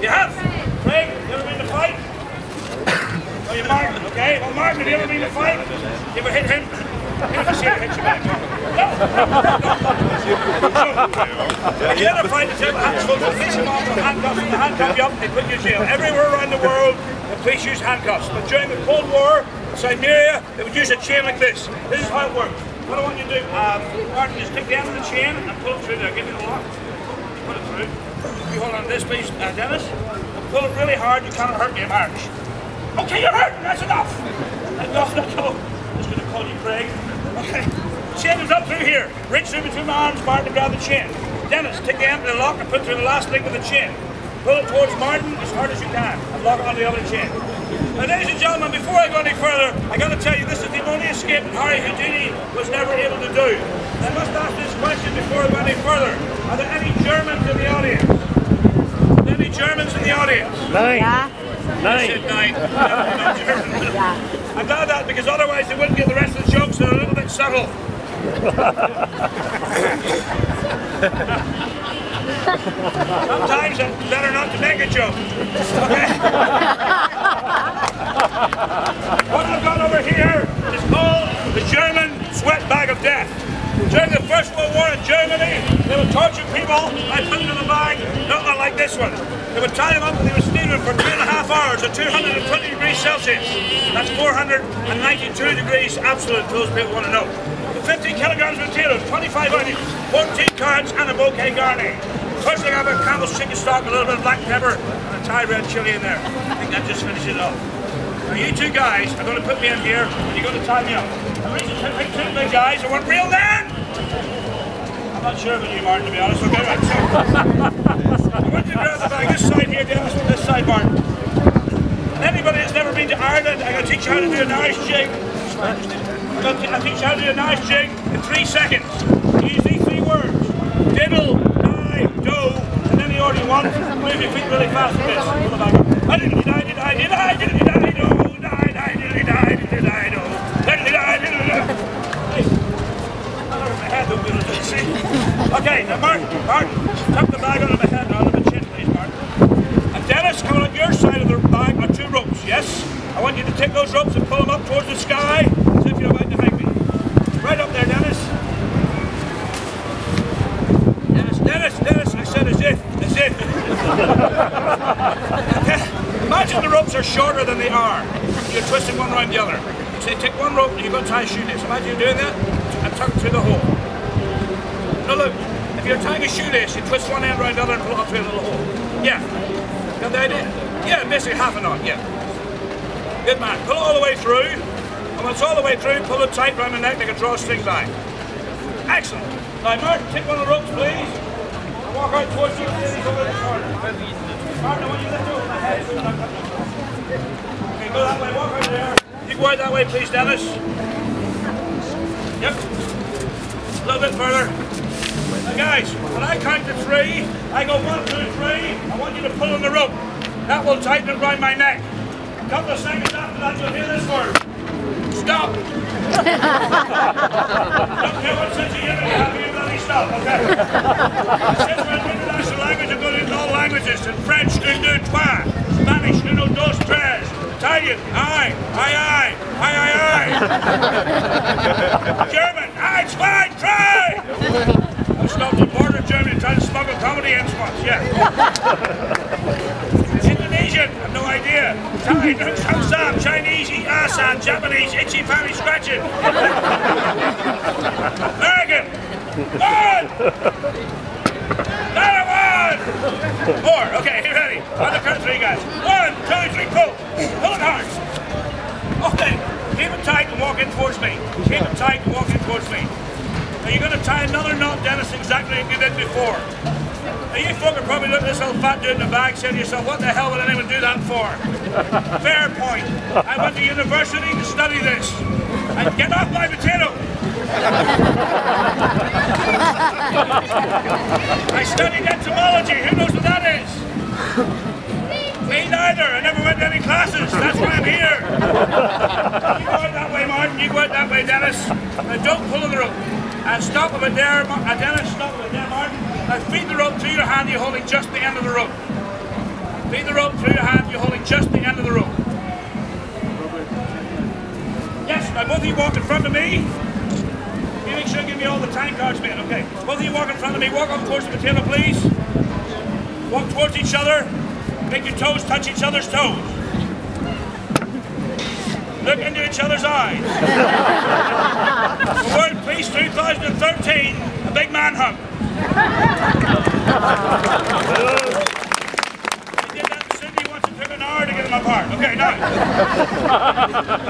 You have? Craig, you ever been to fight? Oh, you're Martin, okay. Well, Martin, have you ever been to fight? You ever hit him? Shit hit you back. No. If you ever fight the the police off with handcuffs and handcuff you up they put you in jail. Everywhere around the world, the police use handcuffs. But during the Cold War, Siberia, they would use a chain like this. This is how it works. What I want you to do, um, Martin, just take the end of the chain and pull it through there. Give me the lock. Put it through. You hold on to this, please, uh, Dennis. Pull it really hard. You cannot hurt me, March. Okay, you're hurting. That's enough. Enough. Let go. I'm just going to call you Craig. Okay. Chain is up through here. Reach through between my arms, Martin, grab the chin. Dennis, take the end of the lock and put through the last link of the chin. Pull it towards Martin as hard as you can and lock it on the other chain. Now, ladies and gentlemen, before I go any further, I got to tell you this is the only escape that Harry Houdini was never able to do. I must ask this question before I go any further. Are there any Germans in the audience? Are there any Germans in the audience? Nine. Yeah. I Nine. said nine. No I'm glad that because otherwise they wouldn't get the rest of the jokes. They're a little bit subtle. Sometimes it's better not to make a joke. Okay? what I've got over here is called the German sweat bag of death. During the First World War in Germany, they would torture people by putting them in a bag, not unlike this one. They would tie them up and they would steam them for two and a half hours at 220 degrees Celsius. That's 492 degrees absolute, those people want to know. 50 kilograms of potatoes, 25 onions, 14 carrots, and a bouquet garni. First thing I have a camel's chicken stock, a little bit of black pepper, and a Thai red chili in there. I think that just finishes it off. Now you two guys are going to put me in here, and you're going to tie me up. The reason I picked two big guys who weren't real men. I'm not sure about you, Martin, to be honest. Okay, right, so. I want you to grab the bag this side here, Dennis, from this side, Martin. And anybody that's never been to Ireland, I'm going to teach you how to do an Irish jig. I'm going to teach you how to do an Irish jig in three seconds. These three words. Diddle, die, do, and then the order you want. Move your feet really fast with this. I didn't die, did I, did I, did I, did I, do, Okay, now Martin, Martin, tuck the bag under my head, under my chin, please, Martin. And Dennis, come on your side of the bag are two ropes, yes? I want you to take those ropes and pull them up towards the sky as if you're about to hang me. Right up there, Dennis. Dennis, Dennis, Dennis, I said as if, as if. Imagine the ropes are shorter than they are. You're twisting one around the other. So you take one rope and you've got to tie a shoelace. Imagine you're doing that and tuck it through the hole. No, look, if you're tying a shoelace, you twist one end around the other and pull it through the little hole. Yeah. Got the idea? Yeah, basically half a knot, yeah. Good man. Pull it all the way through. And it's all the way through, pull it tight around the neck like a drawstring bag. Excellent. Now, Martin, take one of the ropes, please. And walk out towards you. Over. Martin, I want you to let go of my head. Okay, go that way. Walk out there. You go out that way, please, Dennis. Yep. A little bit further. Guys, when I count to three, I go one, two, three. I want you to pull on the rope. That will tighten it around my neck. A couple of seconds after that, you'll hear this word. Stop. Don't care what sense of humor you have, you bloody stop, okay? Since we're international language, I'm going to use all languages. In French, un, deux, trois. Spanish, uno, dos, tres. Italian, aye, aye, aye, aye, aye, aye. German, aye, zwei, drei. Stopped at the border of Germany trying to smuggle comedy in once, yeah. Indonesian, I've no idea. Thai, Sam, Chinese, asan, ah, Japanese, itchy family scratching. American, one! Another one! More, okay, you ready? On the count three, guys. One, two, three, pull. Pull it hard. Okay, keep it tight and walk in towards me. Keep it tight and walk in towards me. Now you're going to tie another knot, Dennis, exactly like you did before. Now you folk are probably looking at this old fat dude in the back saying to yourself, what the hell would anyone do that for? Fair point. I went to university to study this. And get off my potato! I studied entomology. Who knows what that is? Me neither. I never went to any classes. That's why I'm here. You go out that way, Martin. You go out that way, Dennis. Now don't pull on the rope. And stop him there, uh, Dennis. Stop him there, Martin. Now feed the rope to your hand. You're holding just the end of the rope. Feed the rope through your hand, you're holding just the end of the rope. Yes, now both of you walk in front of me. You make sure you give me all the time cards, man. Okay. Both of you walk in front of me. Walk on towards the potato, please. Walk towards each other. Make your toes touch each other's toes. Look into each other's eyes. World Peace 2013, a big man hug. He did that in Sydney once. It took an hour to get them apart. Okay, now.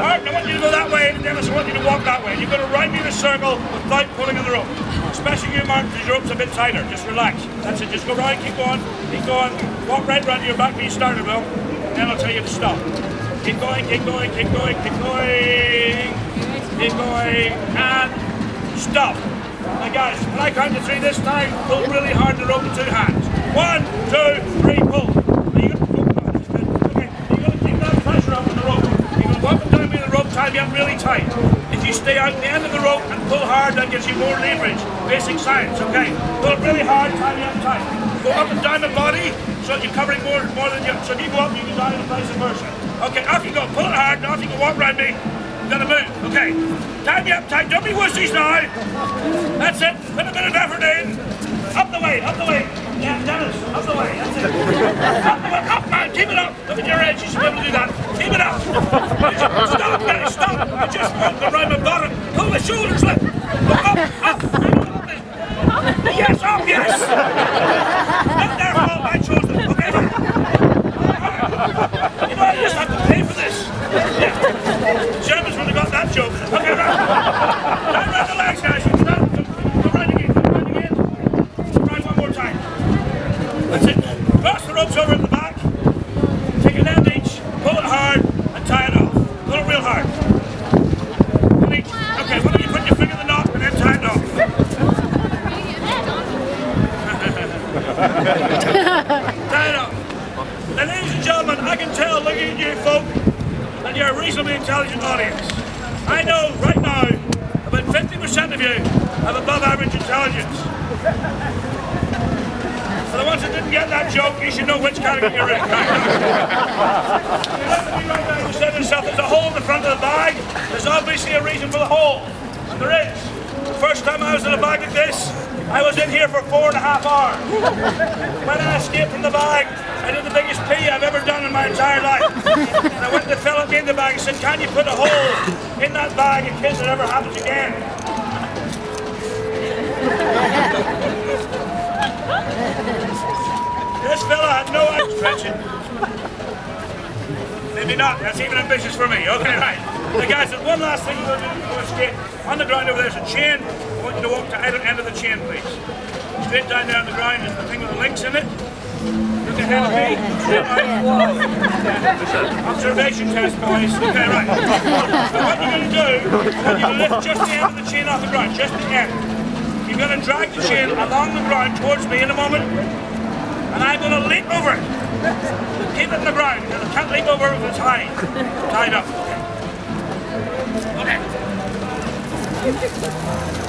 Martin, I want you to go that way, and Dennis, I want you to walk that way. You're going to ride me in a circle without pulling on the rope. Especially you, Martin, because your rope's a bit tighter. Just relax. That's it. Just go right, keep going, keep going. Walk right round to your back where you started, Will. Then I'll tell you to stop. Keep going, keep going, keep going, keep going. Keep going, and stop. Now guys, when I count to three this time, pull really hard the rope with two hands. One, two, three, pull. Now you gotta, okay, you gotta keep that pressure up on the rope. You're gonna walk up down with the rope tied up really tight. If you stay out the end of the rope and pull hard, that gives you more leverage. Basic science, okay? Pull really hard, tie me up tight. Go up and down the body so you're covering more, more than you. So if you go up, you go down and vice versa. Okay, off you go. Pull it hard, off you go. Walk around me. You gotta move. Okay. Me up tight. Don't be wussies now. That's it. Put a bit of effort in. Up the way, up the way. Yeah, Dennis, up the way. That's it. Up the way. Up, man. Keep it up. Look at your edge. You should be able to do that. Keep it up. Stop, Dennis. Stop. Just walked around my bottom. Pull the shoulders left. Look up, up. Yes, up, yes. Not their fault. I chose them. Okay. You know, I just have to pay for this. Yeah. Germans would have got that joke. Okay, right. Right around the legs, guys. Go down. Go right again. Go right again. Right one more time. That's it. Cross the ropes over at the back. Take a left each. Pull it hard and tie it off. Pull it real hard. One each. Okay, why don't you put your finger in the knot and then tie it off. tie it off. Now, ladies and gentlemen, I can tell looking at you folk that you're a reasonably intelligent audience. I know right now about 50% of you have above average intelligence. For the ones that didn't get that joke, you should know which category you're in. You to yourself, there's a hole in the front of the bag. There's obviously a reason for the hole. There is. The first time I was in a bag like this, I was in here for four and a half hours. When I escaped from the bag, I did the biggest pee I've ever done in my entire life. And I went to the fellow in the bag and said, can you put a hole in that bag in case it ever happens again? This fella had no stretching. Maybe not. That's even ambitious for me. Okay, right. The guy there's one last thing we're going to do before skate. On the ground over there's a chain. I want you to walk to either end of the chain, please. Straight down there on the ground is the thing with the links in it. Observation test, boys. Okay, right. Now, what you're going to do, I want you to lift just the end of the chain off the ground, just the end. You're going to drag the chain along the ground towards me in a moment, and I'm going to leap over it. Keep it in the ground, because I can't leap over it if it's high, tied up. Okay. Okay.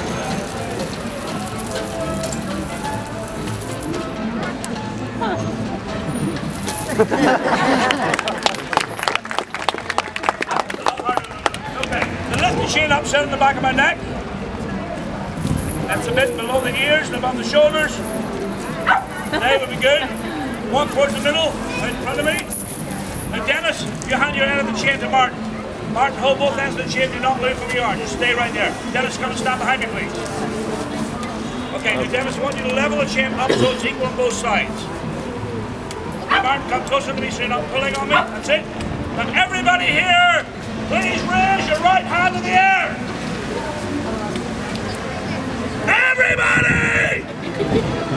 Now lift the chin up, set in the back of my neck. That's a bit below the ears and above the shoulders. That would be good. Walk towards the middle, right in front of me. Now Dennis, you hand your end of the chain to Martin. Martin, hold both ends of the chain, do not move from where you are. Just stay right there. Dennis, come and stand behind me, please. Okay, now Dennis, I want you to level the chain up so it's equal on both sides. Now Martin, come closer to me so you're not pulling on me. That's it. And everybody here, please raise your right hand in the air. Everybody!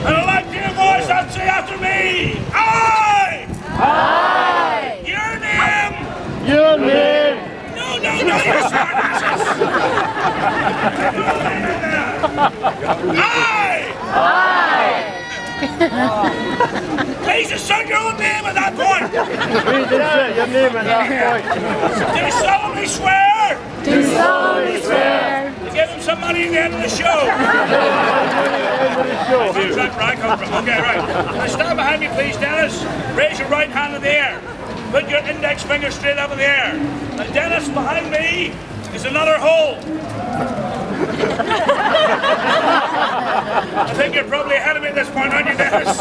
And I'd like your voice and say after me, I! Aye! Your name! Your name! No, no, no, you smartasses! I! Aye! Please assert your own name at that point! Please insert your name at that point. Do solemnly swear Do solemnly swear give him some money at the end of the show. Where's that right come from? Okay, right. Now stand behind me, please, Dennis. Raise your right hand in the air. Put your index finger straight up in the air. Now, Dennis, behind me is another hole. I think you're probably ahead of me at this point, aren't you, Dennis?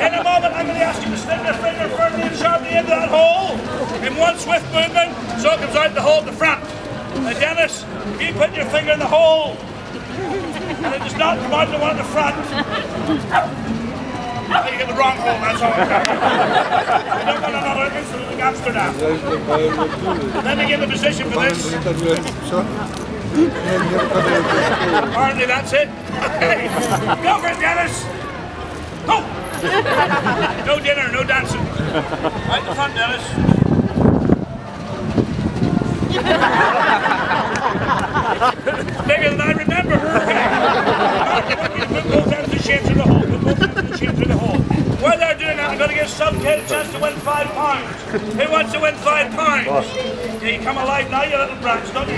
In a moment, I'm going to ask you to stick your finger firmly and sharply into that hole in one swift movement so it comes out the hole at the front. Now, Dennis, if you put your finger in the hole and it does not come out the one at the front, I think you get the wrong hole, that's all. I don't want another incident in Amsterdam. Let me get the position for this. Apparently that's it. Go for it, Dennis. Go. No dinner, no dancing. Right the front, Dennis. Bigger than I remember. Okay. Put both ends of the chain through the hole. Put both ends of the chain through the hole. While they're doing that, I'm going to give some kid a chance to win five pounds. Who wants to win five pounds? You come alive now, you little brats, don't you?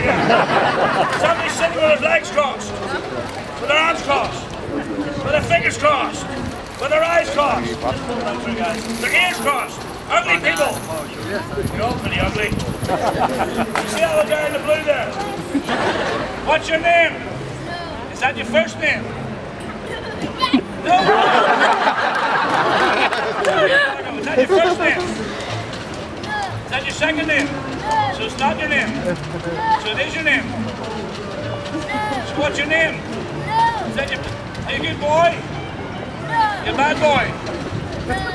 Somebody sitting with their legs crossed, with their arms crossed, with their fingers crossed, with their eyes crossed, their ears crossed. Ugly people. You're all pretty ugly. You see that guy in the blue there? What's your name? Is that your first name? No. Is that your first name? Second name? So it's not your name. So it is your name. So what's your name? Is that your are you a good boy? You're a bad boy.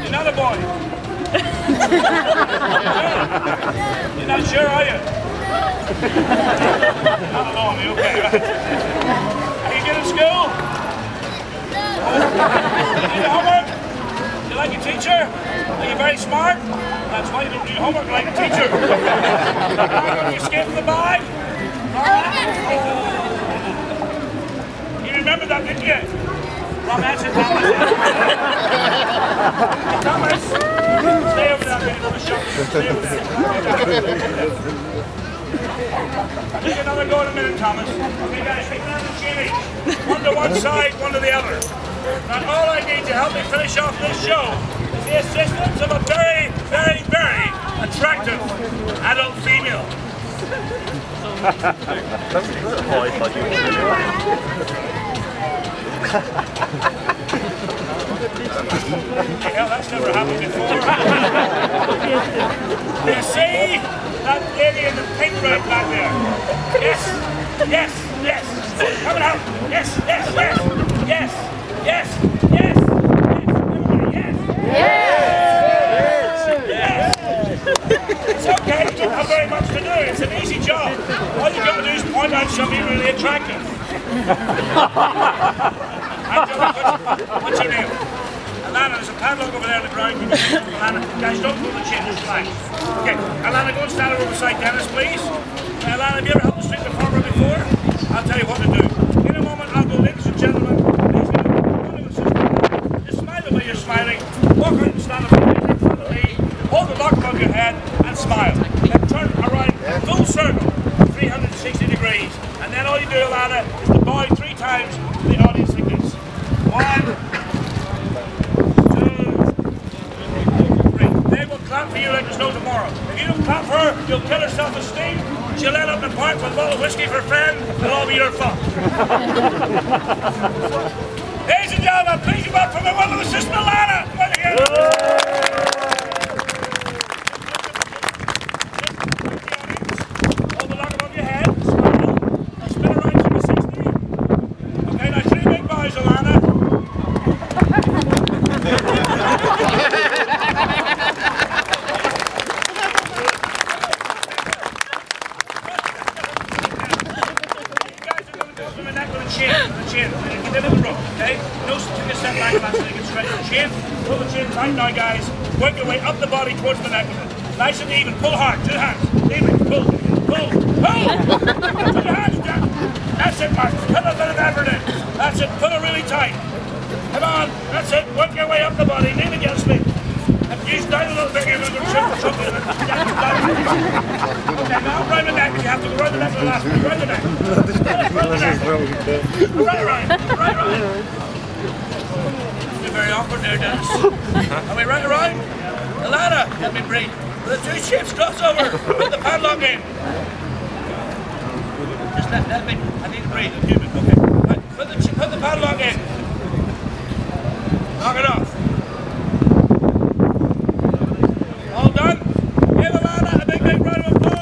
You're not a boy. You're not sure, are you? not alone, you okay? Are you good at school? Do your homework? You like your teacher? Are you very smart? That's why you don't do your homework like a teacher. Are you from the bag? You remember that, didn't you? Wrong answer, Thomas. Thomas, stay over there, for the show. Stay over there. Take another go in a minute, Thomas. Okay, guys, take another chin. One to one side, one to the other. Now, all I need to help me finish off this show the assistance of a very, very, very attractive adult female. Hell, that's never happened before. you see that lady in the pink right back there? Yes, yes, yes. Coming out. Yes, yes, yes, yes, yes, yes. Yes. It's okay, you don't have very much to do. It's an easy job. All you got to do is point out somebody really attractive. What's your name? Alana, there's a padlock over there on the ground. Alana, guys, don't pull the chain, relax. Okay, Alana, go and stand over beside Dennis, please. Now, Alana, have you ever helped the street performer before? I'll tell you what to do. In a moment, I'll go, ladies and gentlemen, ladies and gentlemen, just smile the way you're smiling, walk out and stand up in front of me, hold the lock above your head, and smile. Then turn around, full circle, 360 degrees. And then all you do, Alana, is to bow three times the audience like this. One, two, three. They will clap for you like there's no tomorrow. If you don't clap for her, you'll kill her self-esteem. She'll end up in the park with a bottle of whiskey for a friend. It'll all be your fault. Ladies and gentlemen, please welcome my wonderful sister Alana. Come on here. Hold the lock above your head. Smile. Spin around 360. Okay, now three big boys, Alana. You guys go with a chin, with a chin. And you deliver the rope, okay? No take a step back that's so you can stretch the chin. Pull the chin tight now, guys. Work your way up the body towards the neck. Nice and even. Pull hard. Two hands. Even. Pull. Pull. Pull. Your hands down. That's it, Mark. Put a bit of effort in. That's it. Pull it really tight. Come on. That's it. Work your way up the body. Lean against me. You stand a little bit going to show something. Okay, now round the neck. You have to round the neck of the last. Round the neck. Round the neck. Right around. Right around. You're very awkward there, Dennis. Are we right around? Alana, let me breathe. The two shapes cross over. Put the padlock in. Just let, let me. I need to breathe. Okay. Right, put the put the padlock in. Knock it off. All done. Give Alana a big, big round of applause.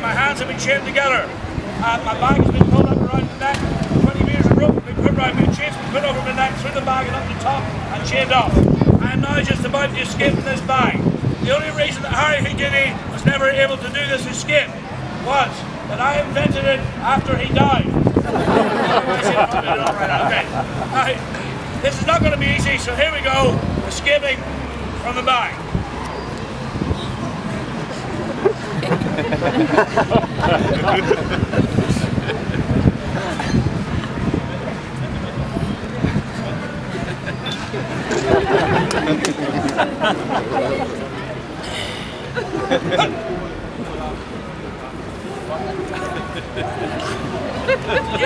My hands have been chained together. Uh, my bag has been pulled up around the neck. 20 metres of rope have been put around me. Chains been put over the neck, through the bag and up the chained off. I am now just about to escape from this bag. The only reason that Harry Houdini was never able to do this escape was that I invented it after he died. this is not going to be easy, so here we go, escaping from the bag. you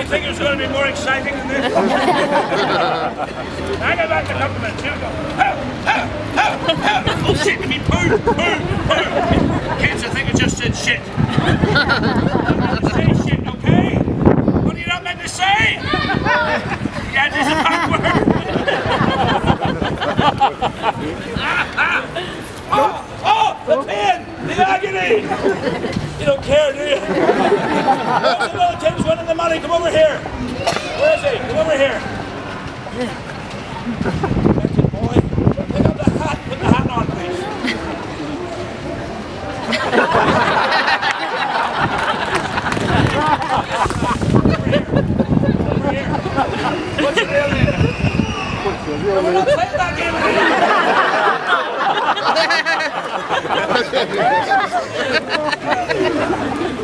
think it was going to be more exciting than this? I go back to compliments. Here we go. Oh shit, you mean poo, poo, poo. Kids, I think I just said shit. say shit, okay? What are you not meant to say? Yeah, this is a bad word. oh, oh, the pain, the agony. You don't care, do you? Where's the little Tim's winning the money? Come over here. Where is he? Come over here. Thank you, boy. Pick up the hat. Put the hat on, please. Over here. Over here. What's your real name? We're not playing that game anymore.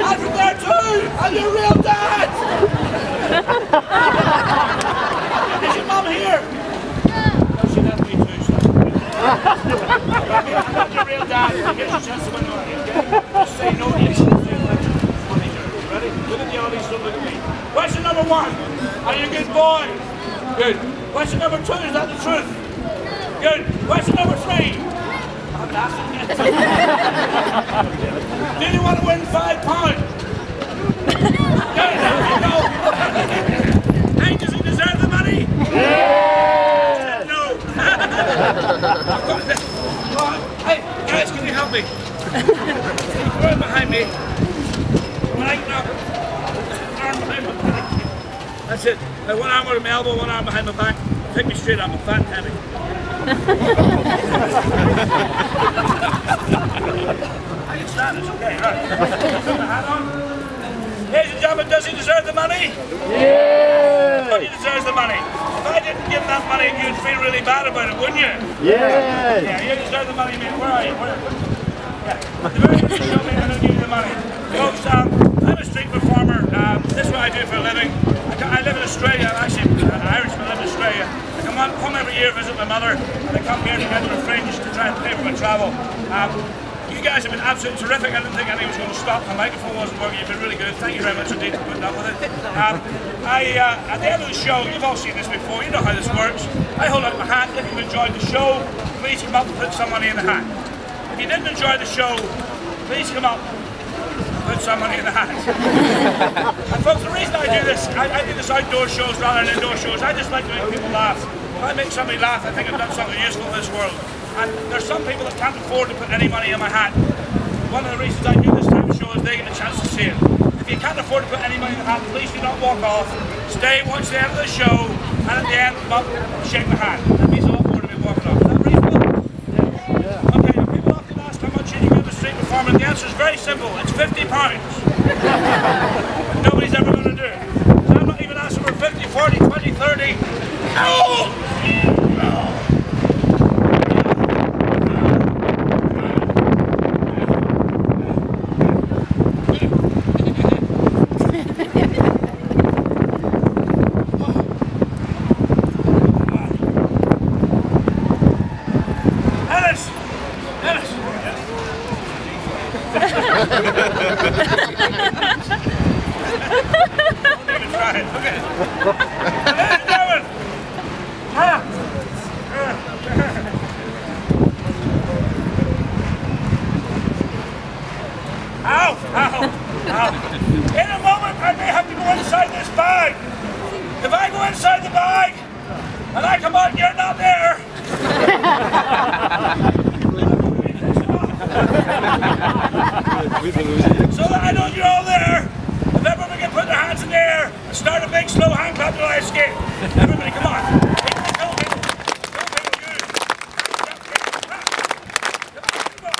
I'm from there too! I'm your real dad! Is your mom here? No, she left me too, so. I'm not your real dad. You get your chance to win the money, okay? Just say no to you. Money, Ready? Look at the audience, don't look at me. Question number one. Are you a good boy? Good. Question number two, is that the truth? Good. Question number three. I'm asking you. Do you want to win five pounds? Good. Go. Hey, does he deserve the money? Yeah. No. On. Hey, guys, can you help me? In behind me? Right now. Arm behind my. That's it. Uh, one arm over my elbow, one arm behind my back. Take me straight up. I'm fat and heavy. I can stand. It's okay. Right. Put my hat on. Ladies and gentlemen, does he deserve the money? Yeah! But he deserves the money. If I didn't give him that money, you'd feel really bad about it, wouldn't you? Yeah! Yeah, you deserve the money, mate. Where are you? Where? Yeah. The very first show, mate, I don't give you the money. Folks, um, I'm a street performer. Um, this is what I do for a living. I, live in Australia. I'm actually an Irishman. I live in Australia. I come home every year, to visit my mother, and I come here together with friends to try and pay for my travel. Um, you guys have been absolutely terrific. I didn't think anyone was going to stop. My microphone wasn't working. You've been really good. Thank you very much indeed for putting up with it. Um, I, uh, at the end of the show, you've all seen this before. You know how this works. I hold out my hat. If you've enjoyed the show, please come up and put some money in the hat. If you didn't enjoy the show, please come up put some money in the hat. and folks, the reason I do this, I, I do this outdoor shows rather than indoor shows. I just like to make people laugh. If I make somebody laugh, I think I've done something useful in this world. And there's some people that can't afford to put any money in my hat. One of the reasons I do this type of show is they get a chance to see it. If you can't afford to put any money in the hat, please do not walk off. Stay, watch the end of the show, and at the end, come up and shake the hand. That means a lot more to me walking off. Is that reasonable? Okay, now people often ask how much you give a street performer. The answer is very simple. It's 50 pounds. Nobody's ever going to do it. So I'm not even asking for 50, 40, 20, 30. No! Don't even try it. Look at it. Ladies and gentlemen. Ah. Ow! Ow! Ow! In a moment, I may have to go inside this bag. If I go inside the bag and I come and you're not there. so that I know you're all there. If everybody can put their hands in the air and start a big slow hand clap till I escape. Everybody, come on. Go, people. Go, people, you. Come on, come on.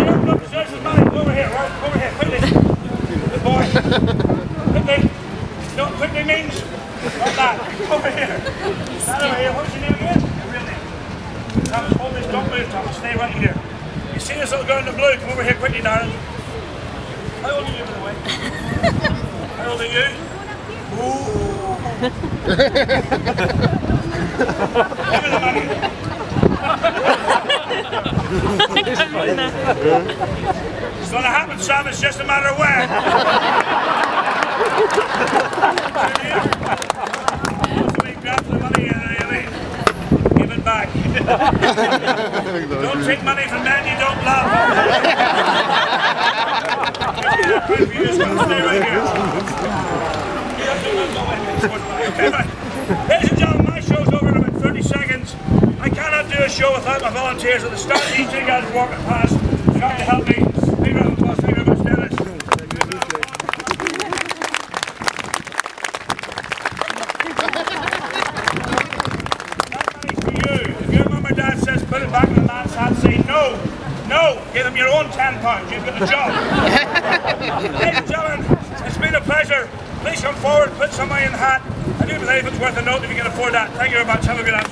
Over here, right? Over here, quickly. Good boy. Quickly. No, quickly means not that. Over here. Stand over here. What's your name again? Your real name. Thomas, hold this. Don't move, Thomas. Stay right here. You see this little girl in the blue? Come over here quickly, darling. How old are you, by the way? How old are you? Ooh. Give me the money. It's gonna happen, Sam. It's just a matter of when. Hopefully, grab the money and uh, give it back. don't take money from men you don't love. you. Ladies and gentlemen, my show's over in about 30 seconds. I cannot do a show without my volunteers at the start. These two guys are walking past. You have to help me. Big round of applause. Thank you very much, Dennis. That money's for you. If your mum or dad says put it back in the man's hand, say no. No. Give them your own £10. Gentlemen, it's been a pleasure. Please come forward, put some money in the hat. I do believe it's worth a note if you can afford that. Thank you very much. Have a good afternoon.